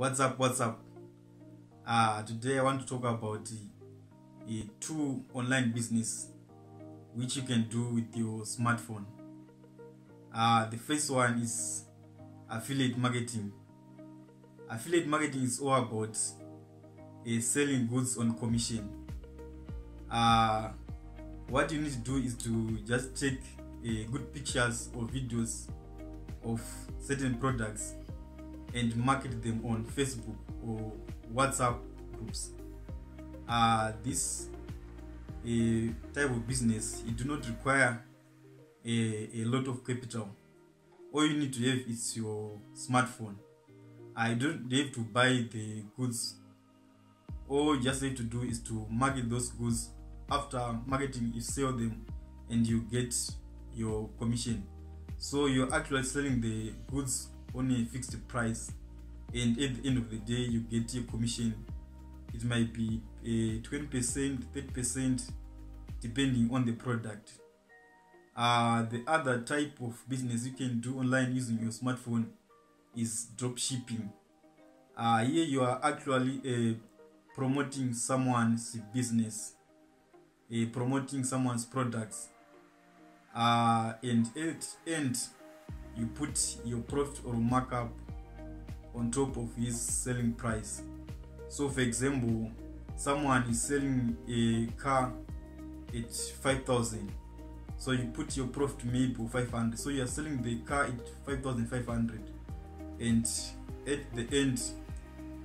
what's up what's up uh, today i want to talk about uh, two online business which you can do with your smartphone uh, the first one is affiliate marketing affiliate marketing is all about uh, selling goods on commission uh, what you need to do is to just take uh, good pictures or videos of certain products and market them on Facebook or WhatsApp groups. Uh, this uh, type of business it do not require a, a lot of capital. All you need to have is your smartphone. I don't have to buy the goods. All you just need to do is to market those goods. After marketing, you sell them and you get your commission. So you're actually selling the goods on a fixed price and at the end of the day you get your commission it might be a uh, 20 percent 30 percent depending on the product uh, the other type of business you can do online using your smartphone is drop shipping uh, here you are actually uh, promoting someone's business uh, promoting someone's products uh, and at end you put your profit or markup on top of his selling price so for example someone is selling a car at 5000 so you put your profit maybe 500 so you are selling the car at 5500 and at the end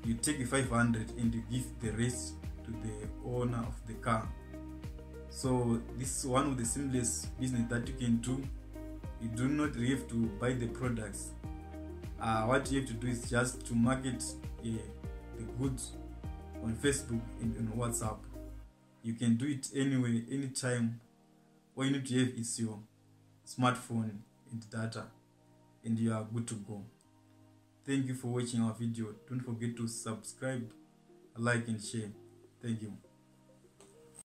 you take the 500 and you give the rest to the owner of the car so this is one of the simplest business that you can do you do not have to buy the products uh, what you have to do is just to market uh, the goods on facebook and on whatsapp you can do it anywhere anytime all you need to have is your smartphone and data and you are good to go thank you for watching our video don't forget to subscribe like and share thank you